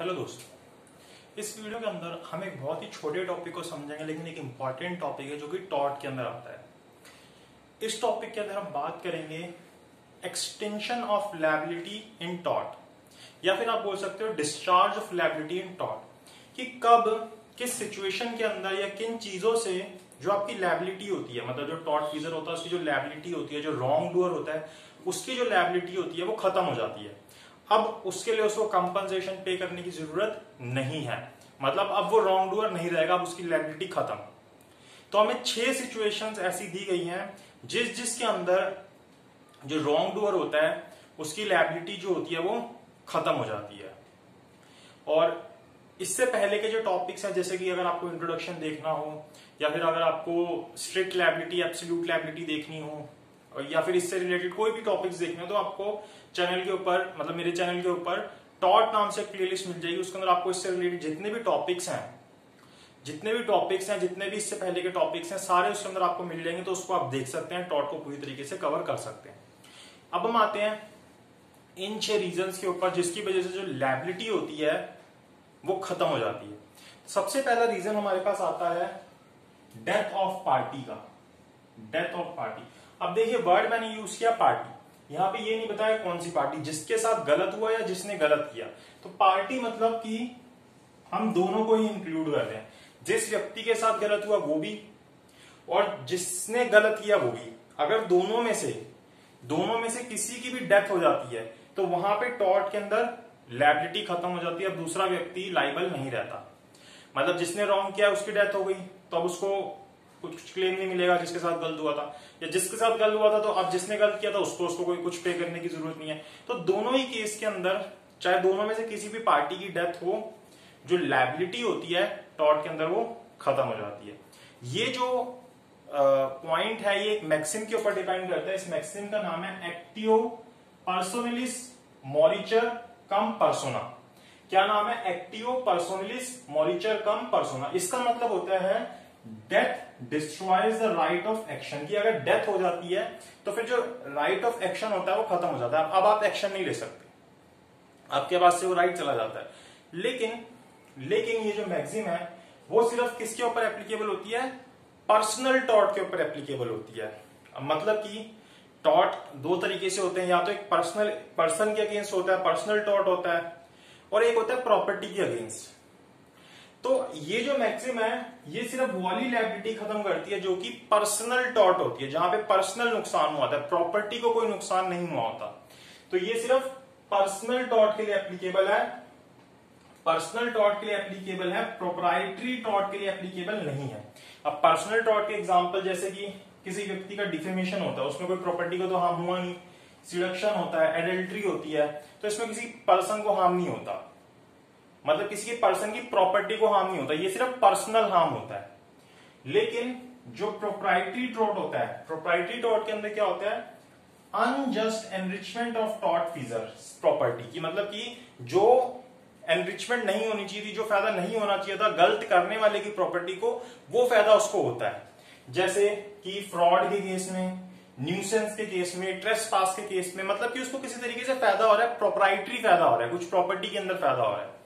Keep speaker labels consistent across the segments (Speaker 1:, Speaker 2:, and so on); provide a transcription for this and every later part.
Speaker 1: Hello दोस्तों। इस video के अंदर हम एक बहुत ही छोटे टॉपिक को समझेंगे, लेकिन एक इंपॉर्टेंट टॉपिक है, जो कि टॉट के अंदर आता है। इस टॉपिक के अंदर हम बात करेंगे एक्सटेंशन ऑफ़ लैबिलिटी इन टॉट या फिर आप बोल सकते हो डिस्चार्ज ऑफ़ लैबिलिटी इन टॉट कि कब, किस सिचुएशन के अंदर या किन चीज़ों से जो आपकी लैबिलिटी होती है मतलब जो टॉट फीजर होता है, उसकी जो लैबिलिटी होती है, जो रॉन्ग डूअर होता है, उसकी जो लैबिलिटी होती है, वो खत्म हो जाती है। अब उसके लिए उसको कंपनसेशन पे करने की ज़रूरत नहीं है। मतलब अब वो रॉन्ग डूअर नहीं रहेगा, अब उसकी लाइबिलिटी खत्म। तो हमें छह सिचुएशंस ऐसी दी गई हैं, जिस जिसके अंदर जो रॉन्ग डूअर होता है, उसकी लाइबिलिटी जो होती है वो खत्म हो जाती है। और इससे पहले के जो टॉपिक्स हैं, जैसे कि अगर आपको इंट्रोडक्शन देखना हो, या फिर अगर आपको स्ट्रिक्ट लैबिलिटी एब्सोल्यूट लैबिलिटी देखनी हो या फिर इससे रिलेटेड कोई भी टॉपिक्स देखने हो तो आपको चैनल के ऊपर मतलब मेरे चैनल के ऊपर टॉट नाम से प्लेलिस्ट मिल जाएगी। उसके अंदर आपको इससे रिलेटेड जितने भी टॉपिक्स हैं, जितने भी टॉपिक्स हैं, जितने भी इससे पहले के टॉपिक्स हैं, सारे उसके अंदर आपको मिल जाएँगे तो उसको आप देख सकते हैं टॉट को पूरी तरीके से कवर कर सकते हैं। अब हम आते हैं इन छह रीजन के ऊपर, जिसकी वजह से जो लैबिलिटी होती है, वो खत्म हो जाती है। सबसे पहला रीजन हमारे पास आता है डेथ ऑफ़ पार्टी का। डेथ ऑफ़ पार्टी अब देखिए वर्ड मैंने यूज़ किया पार्टी यहाँ पे ये नहीं बताया कौन सी पार्टी जिसके साथ गलत हुआ या जिसने गलत किया। तो पार्टी मतलब कि हम दोनों को ही इंक्लूड कर रहे हैं। जिस व्यक्ति के साथ गलत हुआ, वो भी, और जिसने गलत किया, वो भी। अगर दोनों में से, दोनों में से किसी की भी डेथ हो जाती है तो वहाँ पे टॉर्ट के अंदर लैबिलिटी खत्म हो जाती है, अब दूसरा व्यक्ति लाइबल नहीं रहता। मतलब जिसने रॉन्ग किया, उसकी डेथ हो गई तो अब उसको कुछ कुछ क्लेम नहीं मिलेगा, जिसके साथ गलत हुआ था। या जिसके साथ गलत हुआ था तो अब जिसने गलत किया था, उसको उसको कोई कुछ पे करने की ज़रूरत नहीं है। तो दोनों ही केस के अंदर, चाहे दोनों में से किसी भी पार्टी की डेथ हो, जो लाइबिलिटी होती है टॉट के अंदर वो खत्म हो जाती है। ये जो पॉइंट है, ये मैक्सिम के ऊपर डिपेंड करता है। इस मैक्सिम का नाम है एक्टिव पर्सोनलिस मॉरिचर कम पर्सोना क्या नाम है? एक्टिव पर्सोनलिस मॉरिचर कम पर्सोना इसका मतलब होता है death destroys the right of action की अगर डेथ हो जाती है तो फिर जो राइट ऑफ़ एक्शन होता है, वो खत्म हो जाता है। अब आप एक्शन नहीं ले सकते। आपके पास से वो राइट चला जाता है। लेकिन लेकिन ये जो मैगजिम है, वो सिर्फ़ किसके ऊपर एप्लीकेबल होती है? पर्सनल टॉट के ऊपर एप्लीकेबल होती है। मतलब कि टॉट दो तरीके से होते हैं। या तो एक पर्सनल पर्सन के अगेंस्ट होता है पर्सनल टॉट होता है, और एक होता है प्रॉपर्टी के अगेंस्ट तो ये जो मैक्सिम है, ये सिर्फ़ वाली लाइबिलिटी खत्म करती है, जो कि पर्सनल टॉट होती है, जहाँ पे पर्सनल नुकसान हुआ था प्रॉपर्टी को कोई नुकसान नहीं हुआ होता। तो ये सिर्फ़ पर्सनल टॉट के लिए एप्लीकेबल है पर्सनल टॉट के लिए एप्लीकेबल है प्रोपराइटरी टॉट के लिए एप्लीकेबल नहीं है। अब पर्सनल टॉट के एग्ज़ाम्पल जैसे कि किसी व्यक्ति का डिफेमेशन होता है, उसमें कोई प्रॉपर्टी को तो हार्म हुआ नहीं सिडक्शन होता है एडल्ट्री होती है तो इसमें किसी पर्सन को हार्म नहीं होता। मतलब किसी पर्सन की प्रॉपर्टी को हार्म नहीं होता, ये सिर्फ़ पर्सनल हार्म होता है। लेकिन जो प्रोप्राइटरी टॉट होता है प्रोप्राइटरी टॉट के अंदर क्या होता है? अनजस्ट एनरिचमेंट ऑफ़ टॉट फीजर प्रॉपर्टी की मतलब कि जो एनरिचमेंट नहीं होनी चाहिए थी, जो फ़ायदा नहीं होना चाहिए था गलत करने वाले की प्रॉपर्टी को, वो फ़ायदा उसको होता है। जैसे कि फ्रॉड के केस में न्यूसेंस के केस में ट्रेस पास के केस में मतलब कि उसको किसी तरीके से फ़ायदा हो रहा है प्रोप्राइटरी फ़ायदा हो रहा है, कुछ प्रॉपर्टी के अंदर फ़ायदा हो रहा है।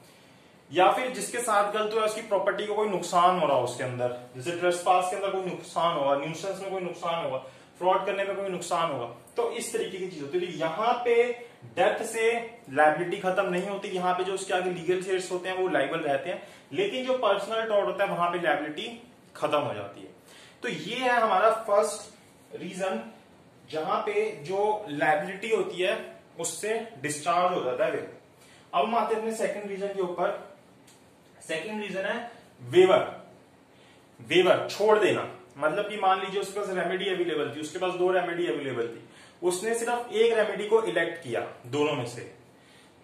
Speaker 1: या फिर जिसके साथ गलत हुआ उसकी प्रॉपर्टी को कोई नुकसान हो रहा हो उसके अंदर। जैसे ट्रस्ट पास के अंदर कोई नुकसान होगा न्यूसेंस में कोई नुकसान होगा फ्रॉड करने में कोई नुकसान होगा। तो इस तरीके की चीज़ होती है। तो यहाँ पे डेथ से लाइबिलिटी खत्म नहीं होती। यहाँ पे जो उसके आगे लीगल शेयर्स होते हैं, वो लाइबल रहते हैं। लेकिन जो पर्सनल टॉट होता है, वहाँ पे लाइबिलिटी खत्म हो जाती है। तो ये है हमारा फ़र्स्ट रीजन जहाँ पे जो लाइबिलिटी होती है, उससे डिस्चार्ज हो जाता है। अब हम आते हैं अपने सेकंड रीजन के ऊपर। सेकेंड रीजन है वेवर वेवर छोड़ देना। मतलब कि मान लीजिए उसके पास रेमेडी अवेलेबल थी, उसके पास दो रेमेडी अवेलेबल थी। उसने सिर्फ़ एक रेमेडी को इलेक्ट किया, दोनों में से।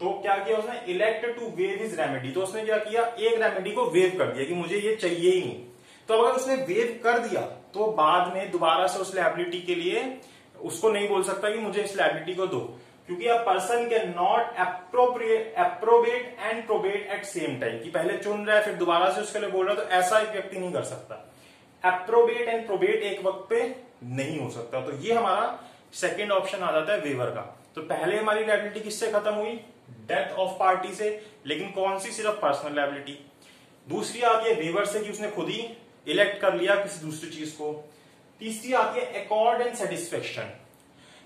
Speaker 1: तो क्या किया उसने? Elect to waive his remedy तो उसने क्या किया? एक रेमेडी को वेव कर दिया कि मुझे ये चाहिए ही नहीं। तो अगर उसने वेव कर दिया तो बाद में दोबारा से उस लैबिलिटी के लिए उसको नहीं बोल सकता कि मुझे इस लैबिलिटी को दो। क्योंकि a person can not appropriate approbate and probate at same time कि पहले चुन रहा है, फिर दोबारा से उसके लिए बोल रहा है तो ऐसा एक व्यक्ति नहीं कर सकता। अप्रोबेट एंड प्रोबेट एक वक्त पे नहीं हो सकता। तो ये हमारा सेकेंड ऑप्शन आ जाता है वेवर का। तो पहले हमारी लाइबिलिटी किससे खत्म हुई? डेथ ऑफ़ पार्टी से। लेकिन कौन सी? सिर्फ़ पर्सनल लाइबिलिटी दूसरी आती है वेवर से कि उसने खुद ही इलेक्ट कर लिया किसी दूसरी चीज़ को। तीसरी आती है अकॉर्ड एंड सेटिस्फेक्शन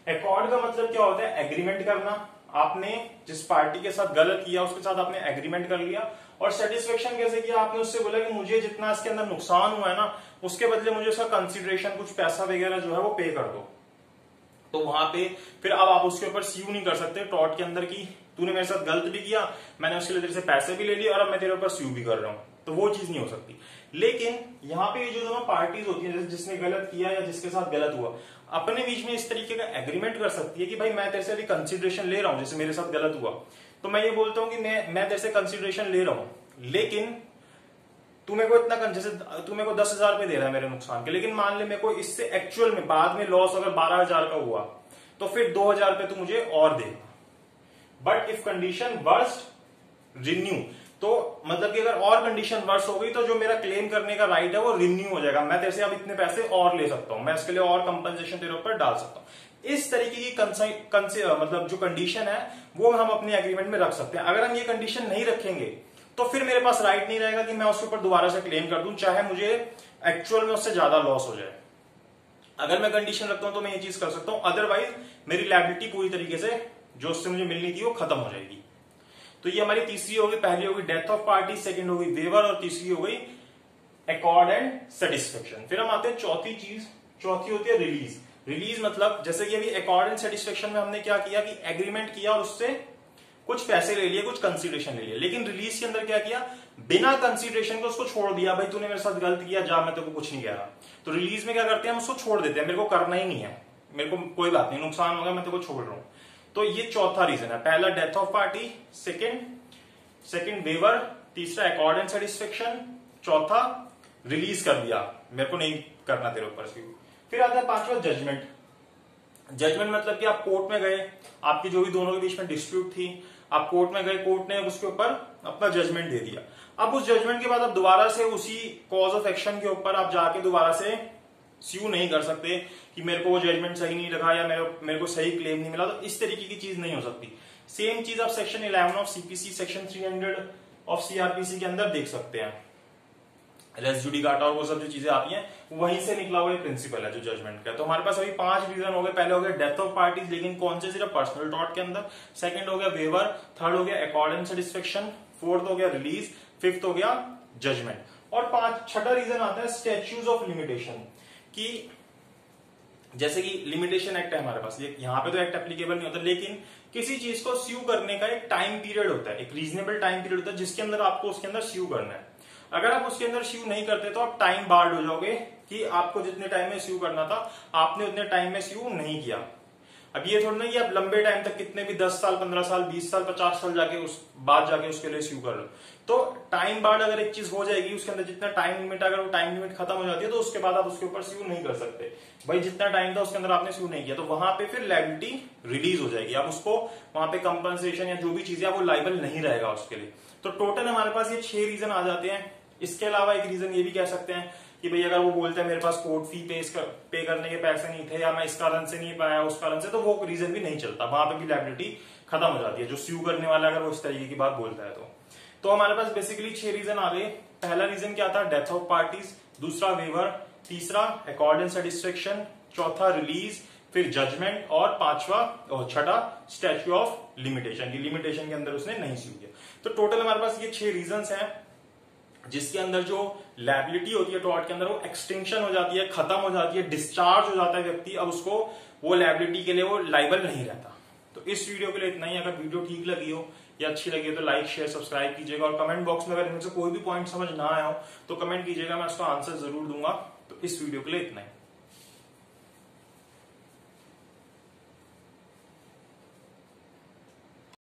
Speaker 1: अकॉर्ड का मतलब क्या होता है? एग्रीमेंट करना। आपने जिस पार्टी के साथ गलत किया, उसके साथ आपने एग्रीमेंट कर लिया। और सेटिस्फेक्शन कैसे किया? आपने उससे बोला कि मुझे जितना इसके अंदर नुकसान हुआ है ना, उसके बदले मुझे उसका कंसिडरेशन कुछ पैसा वगैरह जो है वो पे कर दो। तो वहाँ पे फिर अब आप उसके ऊपर सीयू नहीं कर सकते। टॉट के अंदर की तूने मेरे साथ गलत भी किया, मैंने उसके लिए तेरे से पैसे भी ले लिए और अब मैं तेरे ऊपर सीयू भी कर रहा हूँ। तो वो चीज़ नहीं हो सकती। लेकिन यहाँ पे जो दोनों पार्टीज़ होती है जिसने गलत किया या जिसके साथ गलत हुआ, अपने बीच में इस तरीके का एग्रीमेंट कर सकती है कि भाई मैं तेरे से अभी कंसिडरेशन ले रहा हूँ, जैसे मेरे साथ गलत हुआ। तो मैं ये बोलता हूँ कि मैं मैं तेरे से कंसिडरेशन ले रहा हूँ, लेकिन तू मेरे को इतना जैसे तू मेरे को दस हज़ार रुपए दे रहा है मेरे नुकसान के, लेकिन मान ले मेरे को इससे एक्चुअल में, बाद में लॉस अगर बारह हज़ार का हुआ तो फिर दो हज़ार रुपए तू मुझे और दे। But if condition worst renew तो मतलब कि अगर और कंडीशन वर्स हो गई तो जो मेरा क्लेम करने का राइट है, वो रिन्यू हो जाएगा। मैं तेरे से अब इतने पैसे और ले सकता हूँ। मैं इसके लिए और कंपनसेशन तेरे ऊपर डाल सकता हूँ। इस तरीके की मतलब जो कंडीशन है, वो हम अपने एग्रीमेंट में रख सकते हैं। अगर हम ये कंडीशन नहीं रखेंगे तो फिर मेरे पास राइट नहीं रहेगा कि मैं उसके ऊपर दोबारा से क्लेम कर दूँ, चाहे मुझे एक्चुअल में उससे ज़्यादा लॉस हो जाए। अगर मैं कंडीशन रखता हूँ तो मैं ये चीज़ कर सकता हूँ। अदरवाइज़ मेरी लाइबिलिटी पूरी तरीके से, जो उससे मुझे मिलनी थी, वो खत्म हो जाएगी। तो ये हमारी तीसरी होगी पहली होगी डेथ ऑफ़ पार्टी सेकंड होगी वेवर और तीसरी हो गई अकॉर्ड एंड सेटिस्फेक्शन फिर हम आते हैं चौथी चीज़, चौथी होती है रिलीज़ रिलीज़ मतलब जैसे कि अभी अकॉर्ड एंड सेटिस्फेक्शन में हमने क्या किया कि एग्रीमेंट किया और उससे कुछ पैसे ले लिए, कुछ कंसिडरेशन ले लिया लेकिन रिलीज़ के अंदर क्या किया? बिना कंसिडरेशन को उसको छोड़ दिया, भाई तूने मेरे साथ गलत किया, जा, मैं तेरे को कुछ नहीं कह रहा। तो रिलीज़ में क्या करते हैं? हम उसको छोड़ देते हैं, मेरे को करना ही नहीं है। मेरे को कोई बात नहीं, नुकसान होगा, मैं तेरे को छोड़ रहा हूँ। तो ये चौथा रीजन है। पहला death of party second second waiver तीसरा अकॉर्ड एंड सेटिस्फेक्शन चौथा रिलीज़ कर दिया। मेरे को नहीं करना तेरे ऊपर से। फिर आता है पांचवा जजमेंट जजमेंट मतलब कि आप कोर्ट में गए, आपकी जो भी दोनों के बीच में डिस्प्यूट थी, आप कोर्ट में गए कोर्ट ने उसके ऊपर अपना जजमेंट दे दिया। अब उस जजमेंट के बाद आप दोबारा से उसी कॉज ऑफ़ एक्शन के ऊपर आप जाके दोबारा से स्यू नहीं कर सकते। कि मेरे को वो जजमेंट सही नहीं लगा या मेरे मेरे को सही क्लेम नहीं मिला तो इस तरीके की चीज़ नहीं हो सकती। सेम चीज़ आप section eleven of CPC section three hundred of CrPC के अंदर देख सकते हैं। रेस जुडिकाटा और वो सब जो चीज़ें आती हैं, वहीं से निकला हुआ प्रिंसिपल है जो जजमेंट का तो हमारे पास अभी पाँच रीजन हो गए। पहले हो गया डेथ ऑफ़ पार्टीज़ लेकिन कौन से? सिर्फ़ पर्सनल टॉट के अंदर। सेकंड हो गया वेवर थर्ड हो गया अकॉर्डिंग सेटिस्फेक्शन फोर्थ हो गया रिलीज़ फिफ्थ हो गया जजमेंट और पाँच, छठा रीजन आता है स्टेच्यूज ऑफ़ लिमिटेशन कि जैसे कि लिमिटेशन एक्ट है हमारे पास, ये यहाँ पे तो एक्ट एप्लीकेबल नहीं होता, लेकिन किसी चीज़ को स्यू करने का एक टाइम पीरियड होता है, एक रीजनेबल टाइम पीरियड होता है, जिसके अंदर आपको उसके अंदर स्यू करना है। अगर आप उसके अंदर स्यू नहीं करते तो आप टाइम बार्ड हो जाओगे कि आपको जितने टाइम में स्यू करना था, आपने उतने टाइम में स्यू नहीं किया। अब ये थोड़ा ना कि आप लंबे टाइम तक कितने भी दस साल, पंद्रह साल, बीस साल, पचास साल जाके उस बाद जाके उसके लिए स्यू कर लो तो टाइम बाद अगर एक चीज़ हो जाएगी, उसके अंदर जितना टाइम लिमिट अगर वो टाइम लिमिट खत्म हो जाती है तो उसके बाद आप उसके ऊपर स्यू नहीं कर सकते। भाई, जितना टाइम था, उसके अंदर आपने स्यू नहीं किया तो वहाँ पे फिर लाइबिलिटी रिलीज़ हो जाएगी। आप उसको वहाँ पे कंपनसेशन या जो भी चीज़ें वो लाइबल नहीं रहेगा उसके लिए। तो टोटल हमारे पास ये छह रीजन आ जाते हैं। इसके अलावा एक रीजन ये भी कह सकते हैं कि भाई अगर वो बोलते हैं मेरे पास कोर्ट फ़ी पे इसका पे करने के पैसे नहीं थे या मैं इस कारण से नहीं पाया उस कारण से तो वो रीजन भी नहीं चलता। वहाँ पे भी लाइबिलिटी खत्म हो जाती है। जो स्यू करने वाला अगर वो इस तरीके की बात बोलता है तो। तो हमारे पास बेसिकली छह रीजन आ गए। पहला रीजन क्या था? डेथ ऑफ़ पार्टीज़ दूसरा वेवर तीसरा अकॉर्ड सेटिस्फेक्शन चौथा रिलीज़ फिर जजमेंट और पांचवा और छठा स्टैच्यू ऑफ़ लिमिटेशन की लिमिटेशन के अंदर उसने नहीं स्यू किया। तो टोटल हमारे पास ये छह रीजन हैं। जिसके अंदर जो लैबिलिटी होती है टॉट के अंदर, वो एक्सटेंशन हो जाती है, खत्म हो जाती है डिस्चार्ज हो जाता है व्यक्ति, अब उसको वो लैबिलिटी के लिए वो लाइबल नहीं रहता। तो इस वीडियो के लिए इतना ही। अगर वीडियो ठीक लगी हो या अच्छी लगी हो तो लाइक शेयर सब्सक्राइब कीजिएगा। और कमेंट बॉक्स में अगर इनसे कोई भी पॉइंट समझ ना आया हो तो कमेंट कीजिएगा, मैं उसका आंसर ज़रूर दूँगा। तो इस वीडियो के लिए इतना ही।